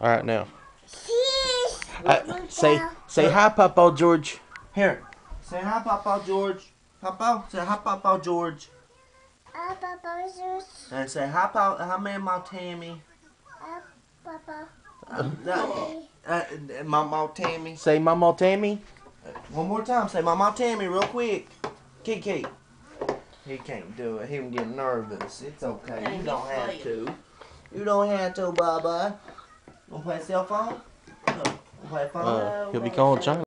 All right, now. Cheese. Uh, say say hi, Papaw George. Here. Say hi, Papaw George. Papa, say hi, Papaw George. Uh, Papa juice. And say hi, Papa, hi, Mamaw Tammy. Uh, Papa. Uh, uh, uh, Mamaw Tammy. Say Mamaw Tammy. One more time. Say Mamaw Tammy real quick. Kiki. He can't do it. He can get nervous. It's okay. You don't have to. You don't have to, Baba. Wanna play cell phone? Wanna play phone? Uh, he'll be calling China.